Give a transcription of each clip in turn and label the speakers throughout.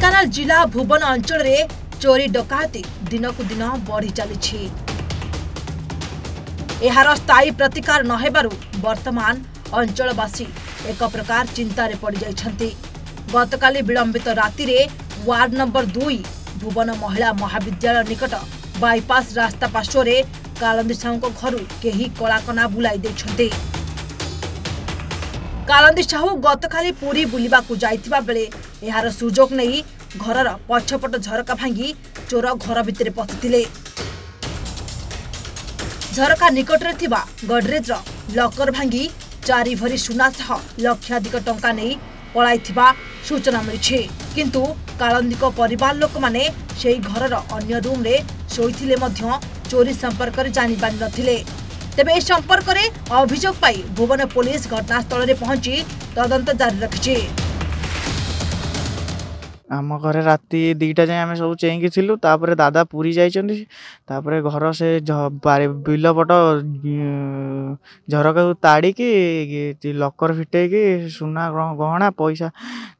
Speaker 1: ଢେଙ୍କାନାଳ ଜିଲ୍ଲା ଭୁବନ ଅଞ୍ଚଳରେ ଚୋରି ଡକାୟତି ଦିନକୁ ଦିନ ବଢ଼ି ଚାଲିଛି ଏହାର ସ୍ଥାୟୀ ପ୍ରତିକାର ନ ହେବାରୁ ବର୍ତ୍ତମାନ ଅଞ୍ଚଳବାସୀ ଏକ ପ୍ରକାର ଚିନ୍ତାରେ ପଡ଼ିଯାଇଛନ୍ତି ଗତକାଲି ବିଳମ୍ବିତ ରାତିରେ ୱାର୍ଡ ନମ୍ବର ଦୁଇ ଭୁବନ ମହିଳା ମହାବିଦ୍ୟାଳୟ ନିକଟ ବାଇପାସ୍ ରାସ୍ତା ପାର୍ଶ୍ୱରେ କାଳନ୍ଦୀ ସାହୁଙ୍କ ଘରୁ କେହି କଳାକନା ବୁଲାଇ ଦେଇଛନ୍ତି କାଳନ୍ଦୀ ସାହୁ ଗତକାଲି ପୁରୀ ବୁଲିବାକୁ ଯାଇଥିବା ବେଳେ ଏହାର ସୁଯୋଗ ନେଇ ঘরর পছপট ঝরকা ভাঙ্গি চোর ঘর ভিতরে পশিলে ঝরকা নিকটরে থিবা গডরেজর লকর ভাঙ্গি চারি ভরি সুনা সহ লক্ষাধিক টঙ্কা নেই পলাইথিবা সূচনা মিছে কিন্তু কালন্দীক পরিবার লোকমানে সেই ঘরর অন্য রুমরে শোইলে মধ্য চোরি সম্পর্কে জানিপারি নথিলে তেবে এ সম্পর্কে অভিযোগ পাই ভুবন পুলিশ ঘটনাস্থলের পৌঁছি তদন্ত জারি রাখিছে
Speaker 2: ଆମ ଘରେ ରାତି ଦୁଇଟା ଯାଏଁ ଆମେ ସବୁ ଚେଇଁକି ଥିଲୁ ତା'ପରେ ଦାଦା ପୁରୀ ଯାଇଛନ୍ତି ତା'ପରେ ଘର ସେ ବିଲ ପଟ ଝରକାକୁ ତାଡ଼ିକି ଲକର୍ ଫିଟେଇକି ସୁନା ଗହଣା ପଇସା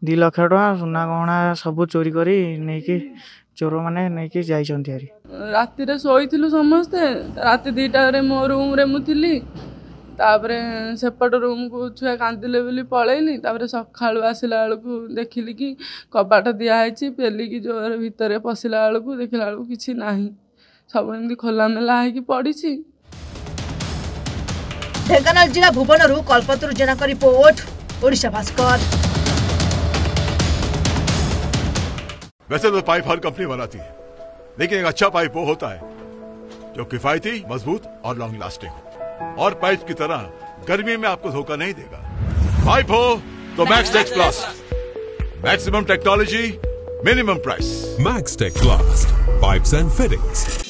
Speaker 2: ଦୁଇ ଲକ୍ଷ ଟଙ୍କା ସୁନା ଗହଣା ସବୁ ଚୋରି କରି ନେଇକି ଚୋରମାନେ ନେଇକି ଯାଇଛନ୍ତି ହାରି
Speaker 3: ରାତିରେ ଶୋଇଥିଲୁ ସମସ୍ତେ ରାତି ଦୁଇଟାରେ ମୋ ରୁମ୍ରେ ମୁଁ ଥିଲି ତାପରେ ସେପଟ ରୁମ୍କୁ ଛୁଆ କାନ୍ଦିଲେ ବୋଲି ପଳେଇଲି ତାପରେ ସକାଳୁ ଆସିଲା ବେଳକୁ ଦେଖିଲି କି କବାଟ ଦିଆହେଇଛି ପେଲିକି ଜୋର ଭିତରେ ପଶିଲା ବେଳକୁ ଦେଖିଲା ବେଳକୁ କିଛି ନାହିଁ ସବୁ ଏମିତି ଖୋଲାମେଲା ହେଇକି ପଡ଼ିଛି
Speaker 1: ଢେଙ୍କାନାଳ ଜିଲ୍ଲା ଭୁବନରୁ କଳ୍ପତରୁ ଜେନାଙ୍କ ରିପୋର୍ଟ ଓଡ଼ିଶା ଭାସ୍କର
Speaker 4: वैसे तो पाइप हर कंपनी बनाती है लेकिन एक अच्छा पाइप वो होता है जो किफायती मजबूत और लॉन्ग लास्टिंग हो और पाइप की तरह गर्मी में आपको धोखा नहीं देगा पाइप हो तो Max Tex plus maximum technology minimum price
Speaker 5: Max Tex plus pipes and fittings